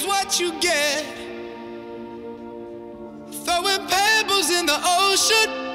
is what you get. Throwing pebbles in the ocean.